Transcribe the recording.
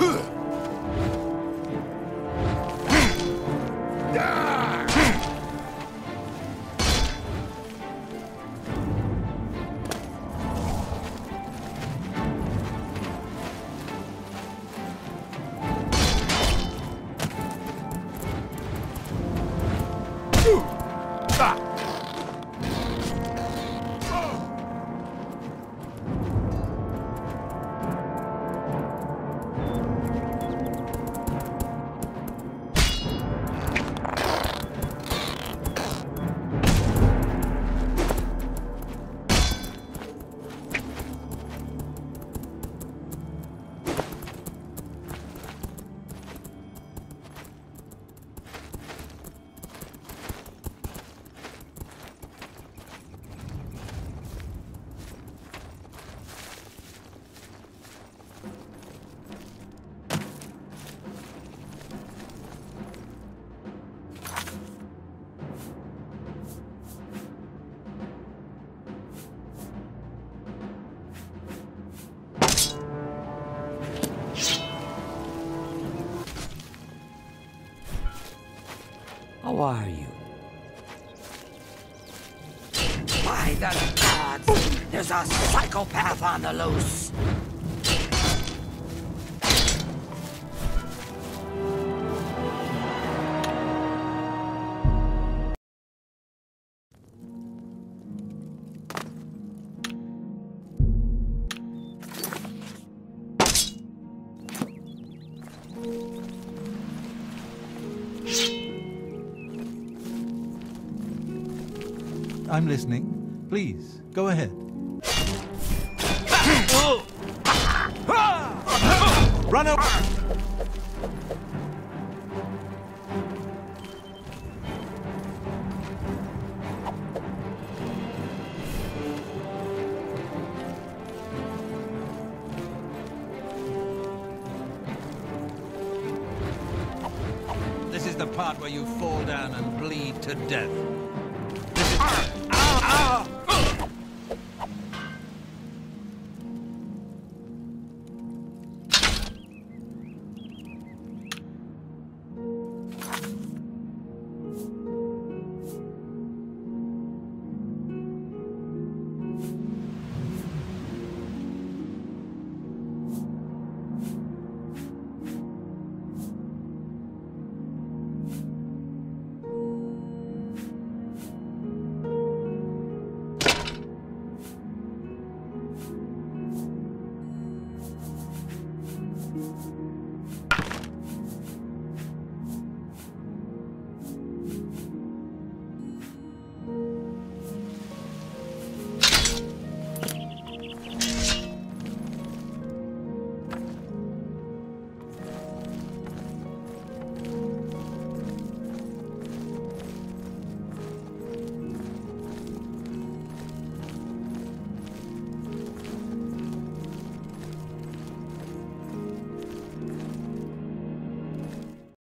Huh. How are you? By the gods! There's a psychopath on the loose! I'm listening. Please, go ahead. Run away! This is the part where you fall down and bleed to death.